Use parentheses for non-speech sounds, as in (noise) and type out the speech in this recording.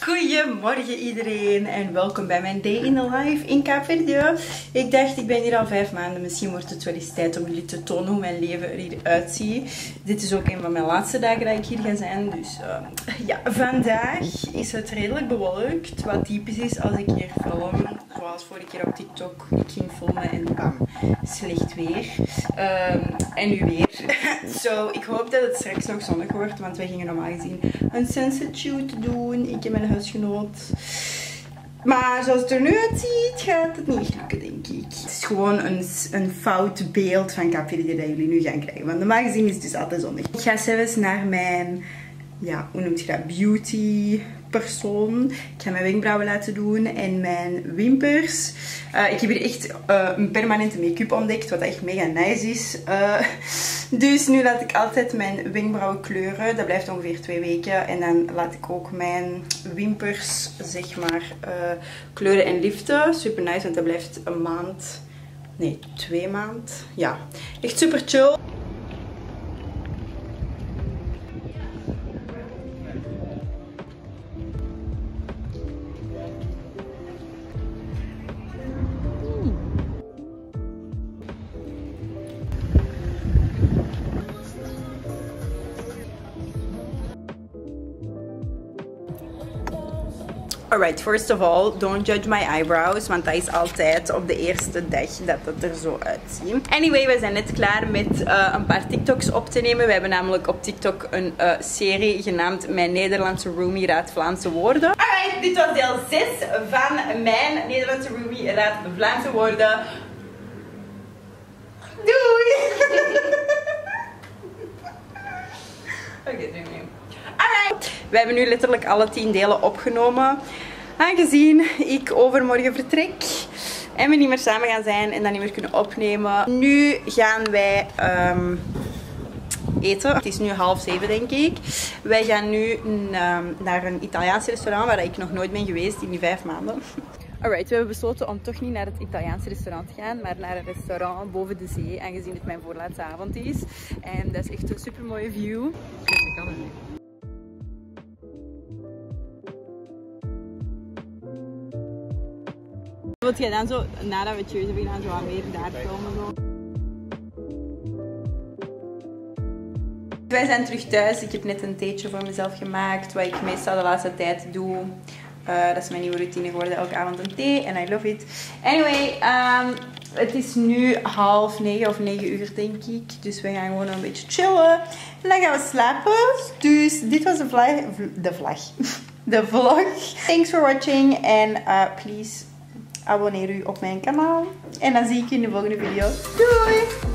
Goedemorgen iedereen en welkom bij mijn day in the life in Kaapverde. Ik dacht, ik ben hier al vijf maanden, misschien wordt het wel eens tijd om jullie te tonen hoe mijn leven er hier uitziet. Dit is ook een van mijn laatste dagen dat ik hier ga zijn, dus uh, ja, vandaag is het redelijk bewolkt, wat typisch is als ik hier film. Vorige keer op TikTok, ik ging filmen en bam, slecht weer. Um, en nu weer. (laughs) Zo, ik hoop dat het straks nog zonnig wordt, want wij gingen normaal gezien een sunset doen. Ik heb mijn huisgenoot. Maar zoals het er nu uitziet, gaat het niet lukken, denk ik. Het is gewoon een, een fout beeld van Capverde dat jullie nu gaan krijgen. Want normaal gezien is het dus altijd zonnig. Ik ga zelfs naar mijn, ja, hoe noemt je dat, beauty persoon. Ik ga mijn wenkbrauwen laten doen en mijn wimpers. Uh, ik heb hier echt uh, een permanente make-up ontdekt, wat echt mega nice is. Uh, dus nu laat ik altijd mijn wenkbrauwen kleuren. Dat blijft ongeveer twee weken. En dan laat ik ook mijn wimpers, zeg maar, kleuren en liften. Super nice, want dat blijft een maand... Nee, twee maand. Ja, echt super chill. Alright, first of all, don't judge my eyebrows, want dat is altijd op de eerste dag dat het er zo uitziet. Anyway, we zijn net klaar met uh, een paar TikToks op te nemen. We hebben namelijk op TikTok een uh, serie genaamd Mijn Nederlandse Roomie Raadt Vlaamse Woorden. Alright, dit was deel 6 van mijn Nederlandse Roomie Raadt Vlaamse Woorden. Doei! Oké, okay, doei. We hebben nu letterlijk alle 10 delen opgenomen. Aangezien ik overmorgen vertrek en we niet meer samen gaan zijn en dat niet meer kunnen opnemen. Nu gaan wij um, eten. Het is nu half zeven denk ik. Wij gaan nu um, naar een Italiaans restaurant waar ik nog nooit ben geweest in die vijf maanden. (laughs) Alright, we hebben besloten om toch niet naar het Italiaanse restaurant te gaan, maar naar een restaurant boven de zee, aangezien het mijn voorlaatste avond is. En dat is echt een super mooie view. Dus ik kan het niet. Wilt jij dan zo, nadat we Cheers hebben gedaan, zo wat meer daar filmen? Zo? Wij zijn terug thuis. Ik heb net een theetje voor mezelf gemaakt, wat ik meestal de laatste tijd doe. Uh, dat is mijn nieuwe routine geworden, elke avond een thee en I love it. Anyway, um, het is nu half negen of negen uur denk ik. Dus we gaan gewoon een beetje chillen. En dan gaan we slapen. Dus dit was de vlag. De vlag. (laughs) De vlog. Thanks for watching. And uh, please abonneer u op mijn kanaal. En dan zie ik je in de volgende video. Doei!